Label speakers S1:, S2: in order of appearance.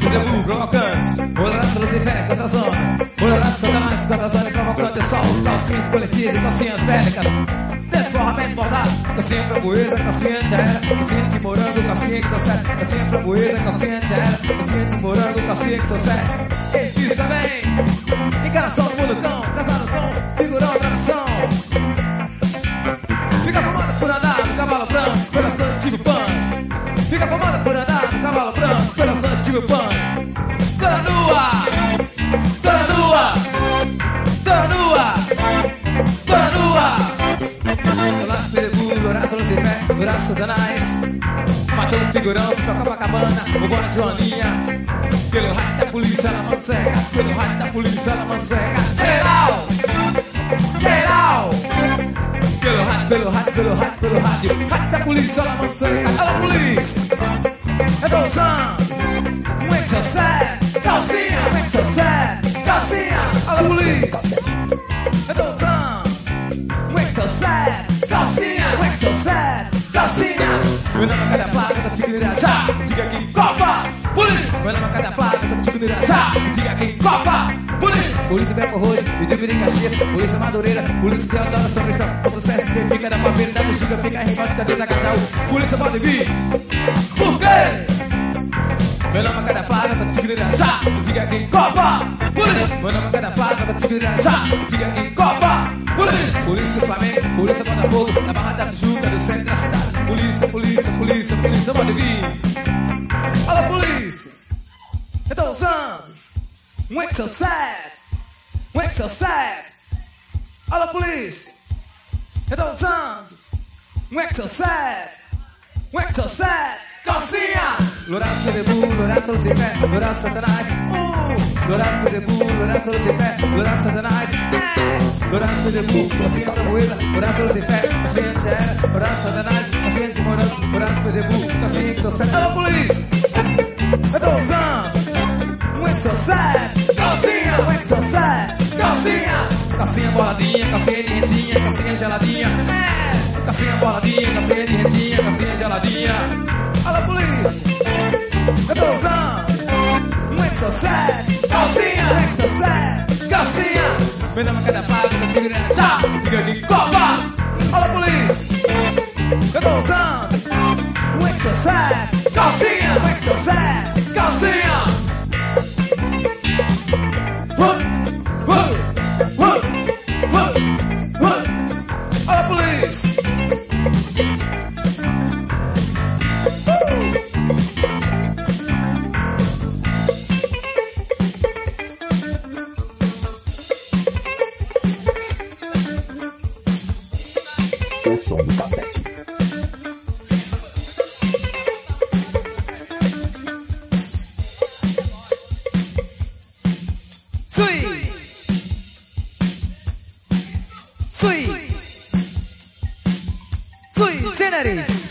S1: Podebu, provocante, Bolarato, Lucifer, contra zona Bolarato, Satanás, contra zona e provocante É só os calcinhos conhecidos, calcinhas bélicas Desforramento bordado, calcinha pra framboesa, calcinha antiaérea Calcinha de morango, calcinha que sucesso Calcinha pra framboesa, calcinha antiaérea Calcinha de morango, calcinha que sucesso Existe também, encaração do mundo cão Casado com figurão, tradição Fica fumando por nadar. Pela Santigo Pan. Dona nua, dona nua, dona nua, dona nua. Laço Perebu, Louraço Lucifer, Louraço Satanás. Um figurão, pra Copacabana, roubou na Joaninha. Pelo raio da polícia, ela manseca. Pelo raio da polícia, ela manseca. Geral! Geral! Pelo rádio, pelo rádio, pelo rádio, pelo rádio. Rádio da polícia, ela manseca. Alô, polícia! É Dozan! Polícia! É Dozan! Um exocet! Calcinha! Um exocet! Calcinha! Meu nome é Cada Placa, tô te já! Diga aqui, Copa! Polícia! Meu nome é Cada Placa, tô te já! Diga aqui, Copa! Polícia! Polícia Beco Rojo, e de Caxias, Polícia Madureira, Polícia Teodoro São Cristão, Força CRT, fica na paveira, da bexiga, fica em rival de cadeira da casal, Polícia pode vir! Por quê? Meu nome é Cada Placa, tô te já! Diga aqui, Copa! Polícia! Meu nome é Cada Placa, tô te já! Diga aqui, Copa! Polícia! Polícia do Flamengo, Polícia Botafogo, na Barra da Tijuca, do centro da cidade, Polícia, polícia, polícia, polícia pode vir! Alô, polícia! Eu tô usando um exocet! Um exocet! Alô, polícia! Eu tô usando um exocet! Um exocet! Calcinha! Louraço Perebu, Louraço Lucifer, Louraço Satanás, uh! Louraço Perebu, Louraço Lucifer, Louraço Satanás, é! Louraço Perebu, calcinha framboesa, Louraço Lucifer, calcinha de era, Louraço Satanás, calcinha de morango, Louraço Perebu, calcinha exocet, alô, polícia! Tô usando um exocet! Calcinha! Um exocet! Calcinha! Calcinha boladinha, calcinha de rentinha, calcinha geladinha. É! Calcinha boladinha, calcinha de rentinha, calcinha geladinha. Alô, polícia! É Cada Pago, eu tô tirando já! Fica aqui, Copa! Alô, polícia! Eu tô usando um exocet! Calcinha! Um exocet! Calcinha! Run, run, run, run, run. Olha a polícia!
S2: O som do cassete.
S1: Sui! Sui! Sui generis!